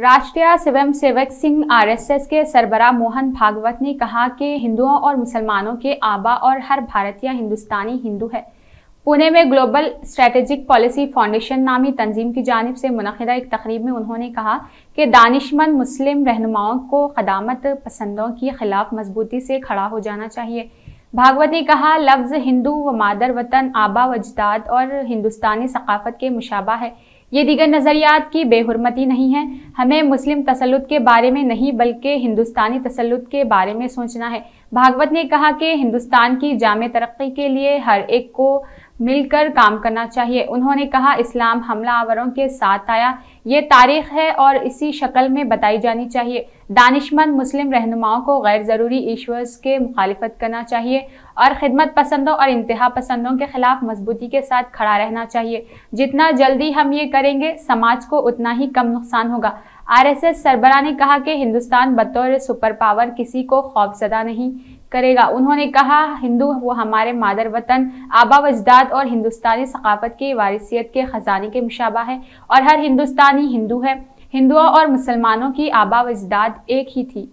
राष्ट्रीय स्वयं सेवक सिंह आरएसएस के सरबरा मोहन भागवत ने कहा कि हिंदुओं और मुसलमानों के आबा और हर भारतीय हिंदुस्तानी हिंदू है। पुणे में ग्लोबल स्ट्रेटेजिक पॉलिसी फाउंडेशन नामी तंजीम की जानब से मुनदा एक तकरीब में उन्होंने कहा कि दानिशमंद मुस्लिम रहनुमाओं को खदामत पसंदों के खिलाफ मजबूती से खड़ा हो जाना चाहिए। भागवत ने कहा, लफ्ज़ हिंदू व मादर वतन, आबा वजदाद और हिंदुस्तानी सकाफत के मुशाबा है। ये दीगर नज़रियात की बेहरमती नहीं है। हमें मुस्लिम तसलुत के बारे में नहीं, बल्कि हिंदुस्तानी तसलुत के बारे में सोचना है। भागवत ने कहा कि हिंदुस्तान की जाम तरक्की के लिए हर एक को मिलकर काम करना चाहिए। उन्होंने कहा, इस्लाम हमलावरों के साथ आया। ये तारीख है और इसी शक्ल में बताई जानी चाहिए। दानिशमंद मुस्लिम रहनुमाओं को गैर ज़रूरी ईश्वर्स के मुखालफत करना चाहिए और खिदमत पसंदों और इंतहा पसंदों के खिलाफ मजबूती के साथ खड़ा रहना चाहिए। जितना जल्दी हम ये करेंगे, समाज को उतना ही कम नुकसान होगा। आरएसएस सरबरा ने कहा कि हिंदुस्तान बतौर सुपर पावर किसी को खौफजदा नहीं। करेगा। उन्होंने कहा, हिंदू वो हमारे मादर वतन, आबा वजदाद और हिंदुस्तानी सकाफत की वारिसियत के ख़जाने के मुशाबा है और हर हिंदुस्तानी हिंदू है। हिंदुओं और मुसलमानों की आबा वजदाद एक ही थी।